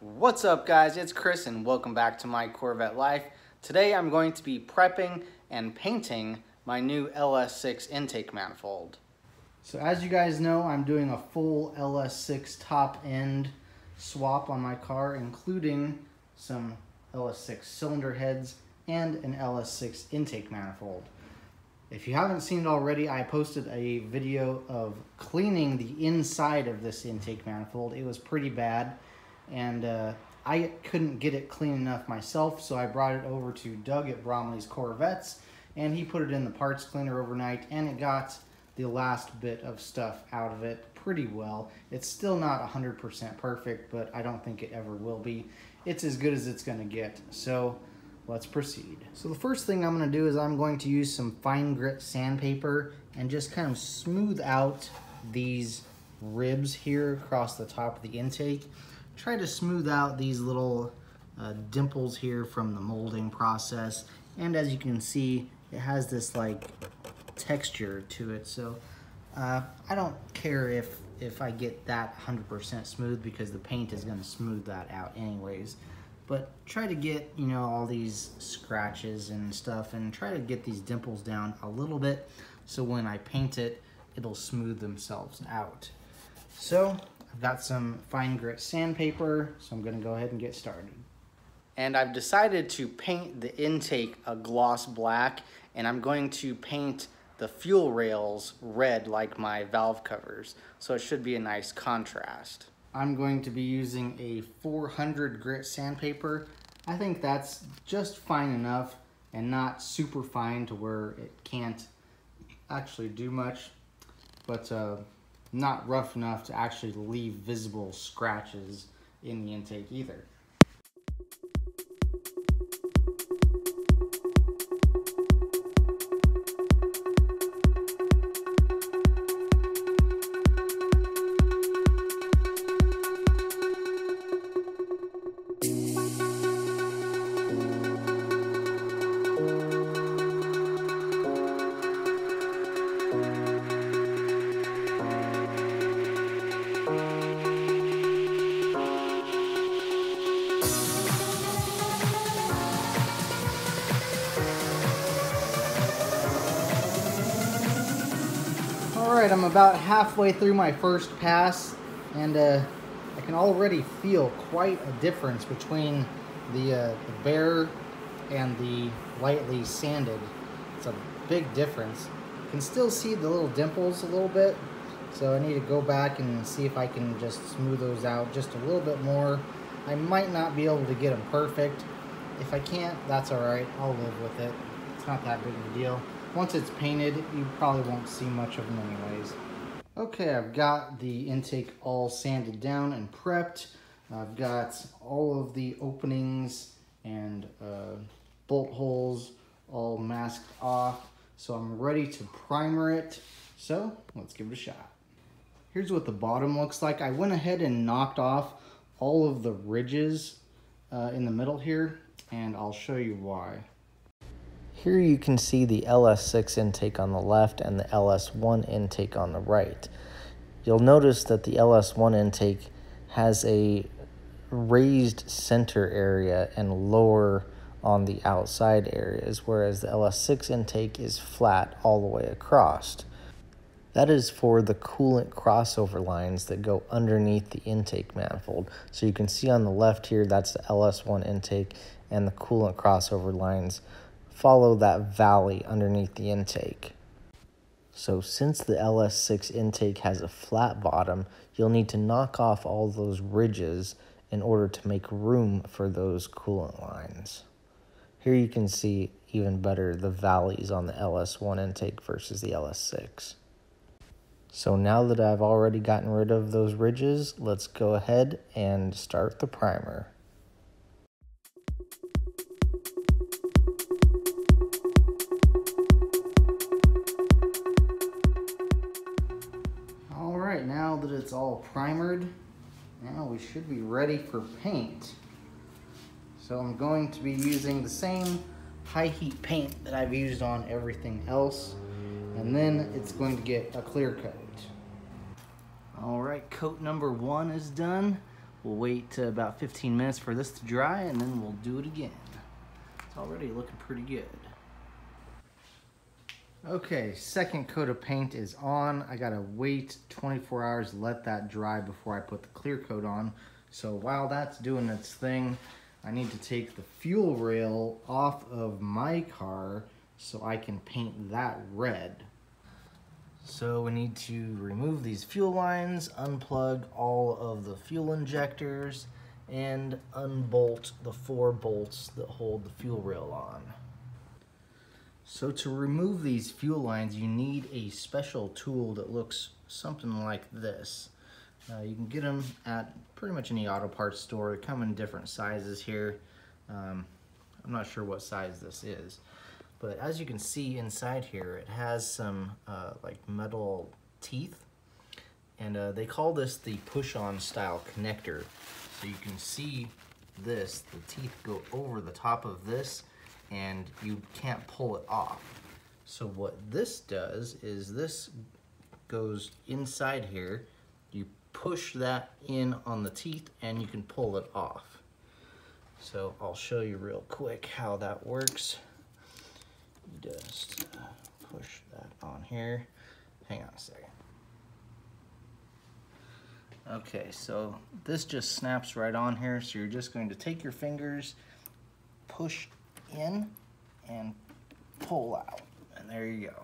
What's up guys, it's Chris and welcome back to my Corvette Life. Today I'm going to be prepping and painting my new LS6 intake manifold. So as you guys know, I'm doing a full LS6 top end swap on my car, including some LS6 cylinder heads and an LS6 intake manifold. If you haven't seen it already, I posted a video of cleaning the inside of this intake manifold. It was pretty bad and uh, I couldn't get it clean enough myself, so I brought it over to Doug at Bromley's Corvettes, and he put it in the parts cleaner overnight, and it got the last bit of stuff out of it pretty well. It's still not 100% perfect, but I don't think it ever will be. It's as good as it's going to get, so let's proceed. So the first thing I'm going to do is I'm going to use some fine grit sandpaper and just kind of smooth out these ribs here across the top of the intake try to smooth out these little uh, dimples here from the molding process. And as you can see, it has this like texture to it. So uh, I don't care if, if I get that 100% smooth because the paint is gonna smooth that out anyways. But try to get, you know, all these scratches and stuff and try to get these dimples down a little bit so when I paint it, it'll smooth themselves out. So I've got some fine grit sandpaper, so I'm gonna go ahead and get started. And I've decided to paint the intake a gloss black, and I'm going to paint the fuel rails red like my valve covers, so it should be a nice contrast. I'm going to be using a 400 grit sandpaper. I think that's just fine enough and not super fine to where it can't actually do much, but uh, not rough enough to actually leave visible scratches in the intake either. Right, I'm about halfway through my first pass, and uh, I can already feel quite a difference between the, uh, the bare and the lightly sanded. It's a big difference. You can still see the little dimples a little bit, so I need to go back and see if I can just smooth those out just a little bit more. I might not be able to get them perfect. If I can't, that's all right. I'll live with it. It's not that big of a deal. Once it's painted, you probably won't see much of them anyways. Okay, I've got the intake all sanded down and prepped. I've got all of the openings and uh, bolt holes all masked off. So I'm ready to primer it. So let's give it a shot. Here's what the bottom looks like. I went ahead and knocked off all of the ridges uh, in the middle here and I'll show you why. Here you can see the LS6 intake on the left and the LS1 intake on the right. You'll notice that the LS1 intake has a raised center area and lower on the outside areas, whereas the LS6 intake is flat all the way across. That is for the coolant crossover lines that go underneath the intake manifold. So you can see on the left here, that's the LS1 intake and the coolant crossover lines follow that valley underneath the intake. So since the LS6 intake has a flat bottom, you'll need to knock off all those ridges in order to make room for those coolant lines. Here you can see even better the valleys on the LS1 intake versus the LS6. So now that I've already gotten rid of those ridges, let's go ahead and start the primer. It's all primered, now we should be ready for paint. So I'm going to be using the same high heat paint that I've used on everything else. and then it's going to get a clear coat. All right, coat number one is done. We'll wait about 15 minutes for this to dry and then we'll do it again. It's already looking pretty good. Okay, second coat of paint is on. I gotta wait 24 hours, let that dry before I put the clear coat on. So while that's doing its thing, I need to take the fuel rail off of my car so I can paint that red. So we need to remove these fuel lines, unplug all of the fuel injectors, and unbolt the four bolts that hold the fuel rail on. So to remove these fuel lines, you need a special tool that looks something like this. Uh, you can get them at pretty much any auto parts store. They come in different sizes here. Um, I'm not sure what size this is. But as you can see inside here, it has some uh, like metal teeth. And uh, they call this the push-on style connector. So you can see this, the teeth go over the top of this and you can't pull it off. So what this does is this goes inside here, you push that in on the teeth and you can pull it off. So I'll show you real quick how that works. Just uh, push that on here. Hang on a second. Okay, so this just snaps right on here. So you're just going to take your fingers, push in and pull out. And there you go.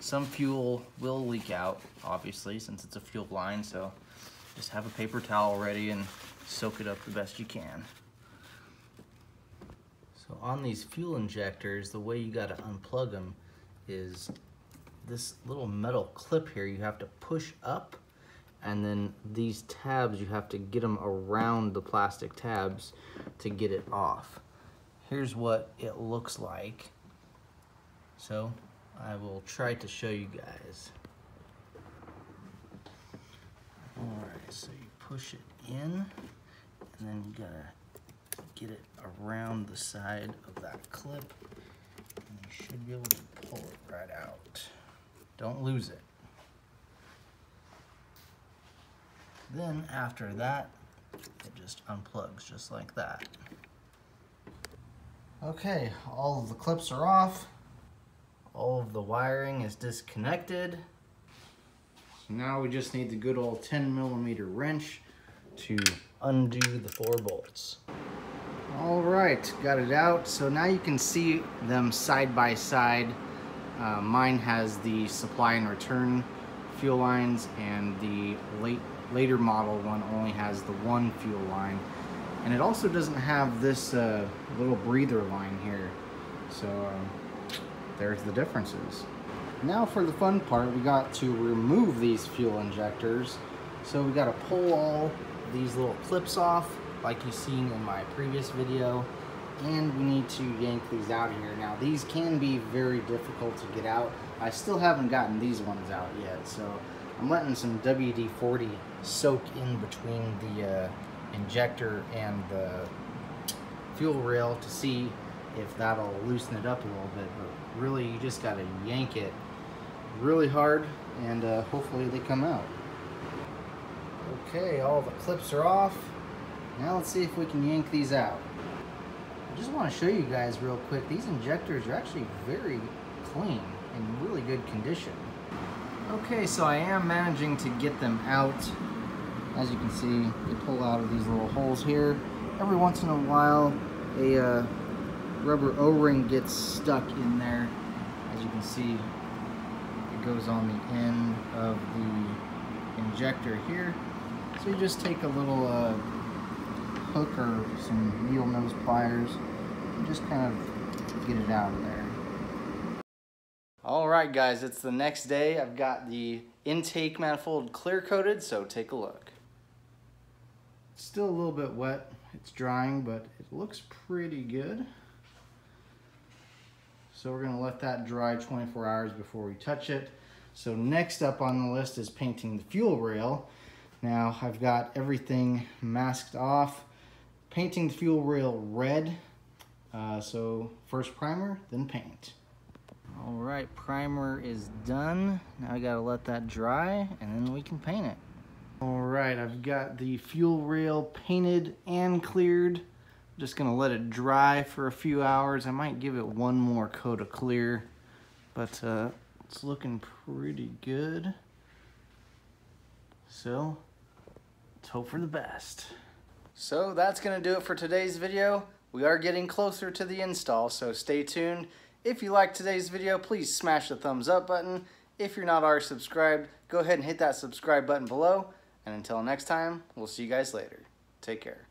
Some fuel will leak out, obviously, since it's a fuel line, so just have a paper towel ready and soak it up the best you can. So on these fuel injectors, the way you gotta unplug them is this little metal clip here you have to push up and then these tabs you have to get them around the plastic tabs to get it off here's what it looks like. So I will try to show you guys. Alright, so you push it in and then you gotta get it around the side of that clip and you should be able to pull it right out. Don't lose it. Then after that, it just unplugs just like that. Okay, all of the clips are off. All of the wiring is disconnected. So now we just need the good old 10 millimeter wrench to undo the four bolts. All right, got it out. So now you can see them side by side. Uh, mine has the supply and return fuel lines and the late later model one only has the one fuel line. And it also doesn't have this uh, little breather line here. So uh, there's the differences. Now for the fun part, we got to remove these fuel injectors. So we got to pull all these little clips off like you've seen in my previous video. And we need to yank these out here. Now these can be very difficult to get out. I still haven't gotten these ones out yet. So I'm letting some WD-40 soak in between the uh, injector and the fuel rail to see if that'll loosen it up a little bit. But really, you just got to yank it really hard and uh, hopefully they come out. Okay, all the clips are off. Now let's see if we can yank these out. I just want to show you guys real quick, these injectors are actually very clean and really good condition. Okay, so I am managing to get them out as you can see, they pull out of these little holes here. Every once in a while, a uh, rubber O-ring gets stuck in there. As you can see, it goes on the end of the injector here. So you just take a little uh, hook or some needle nose pliers and just kind of get it out of there. All right, guys, it's the next day. I've got the intake manifold clear coated, so take a look. Still a little bit wet. It's drying, but it looks pretty good. So we're gonna let that dry 24 hours before we touch it. So next up on the list is painting the fuel rail. Now I've got everything masked off. Painting the fuel rail red. Uh, so first primer, then paint. All right, primer is done. Now I gotta let that dry and then we can paint it. All right, I've got the fuel rail painted and cleared. I'm Just gonna let it dry for a few hours. I might give it one more coat of clear, but uh, it's looking pretty good. So, let's hope for the best. So that's gonna do it for today's video. We are getting closer to the install, so stay tuned. If you liked today's video, please smash the thumbs up button. If you're not already subscribed, go ahead and hit that subscribe button below. And until next time, we'll see you guys later. Take care.